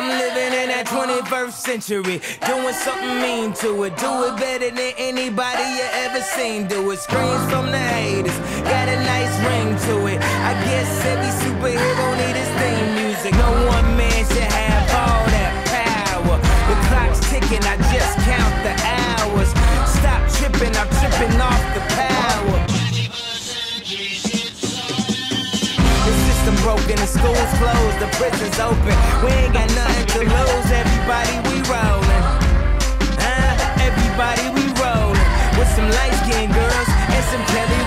now 21st century, doing something mean to it. Do it better than anybody you ever seen. Do it. Screams from the haters, got a nice ring to it. I guess every superhero need his theme music. No one man should have all that power. The clock's ticking, I just count the hours. Stop tripping, I'm tripping off the power. Broken, the school's closed, the prison's open. We ain't got nothing some Kelly